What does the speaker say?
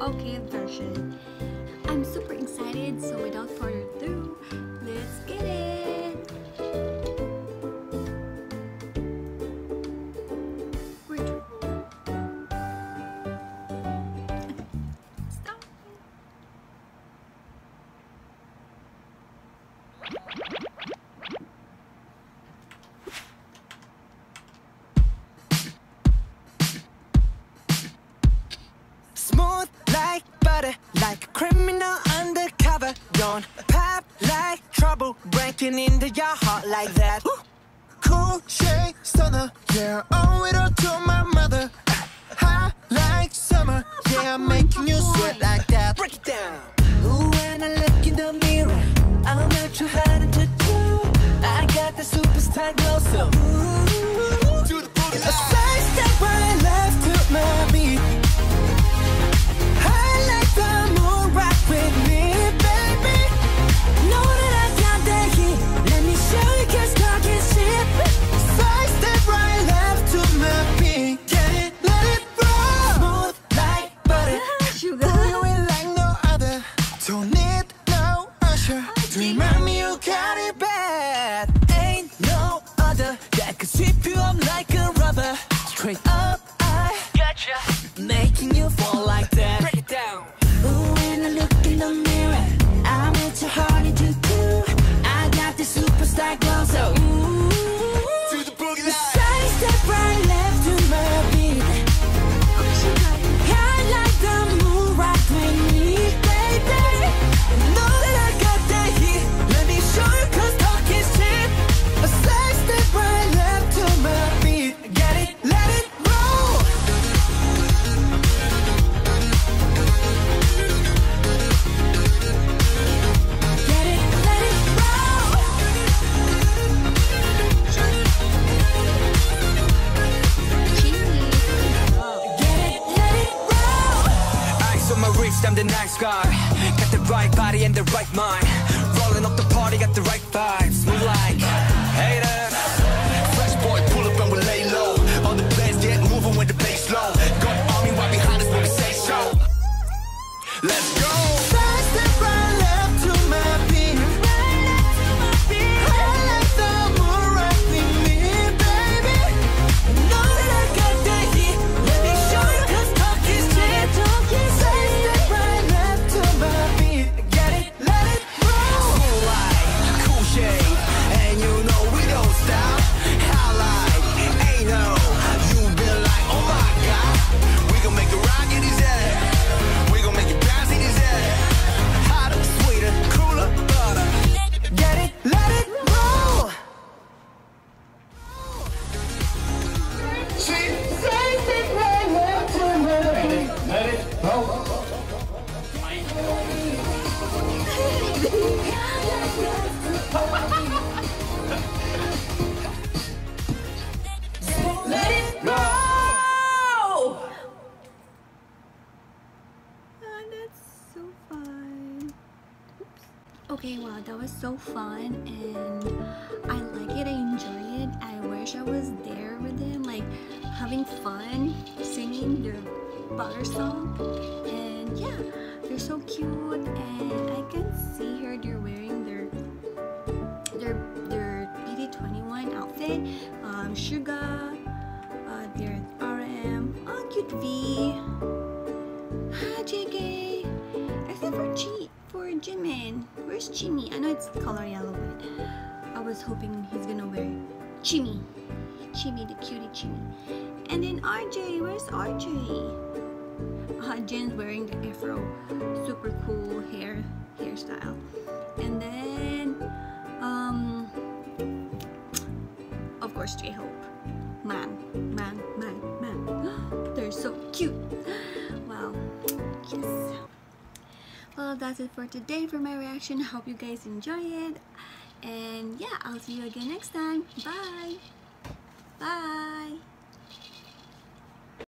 karaoke version. I'm super excited, so without further ado, let's get it! Smooth like butter, like a criminal undercover. Don't pop like trouble, breaking into your heart like that. Woo. Cool shade stunner, yeah, owe it all to my mother. Hot like summer, yeah, I'm making you sweat like that. Break it down. Up like a rubber. Straight up, Wrist, I'm the nice guy. Got the right body and the right mind. Rolling up the party, got the right vibes. Move like haters. Fresh boy, pull up and we lay low. All the plans get moving when the bass low. Got army right behind us when we say so. Let's go. Okay, wow, that was so fun and I like it, I enjoy it. I wish I was there with them, like having fun singing their butter song. And yeah, they're so cute and I can see here they're wearing their their their BT21 outfit. Um Suga, uh, their RM, oh cute V. Chimmy? I know it's color yellow, but I was hoping he's gonna wear Chimmy. Chimmy, the cutie Chimmy. And then RJ, where's RJ? Uh, Jin's wearing the afro, super cool hair hairstyle. And then, um, of course, J Hope. Man, man, man, That's it for today for my reaction. Hope you guys enjoy it. And yeah, I'll see you again next time. Bye. Bye.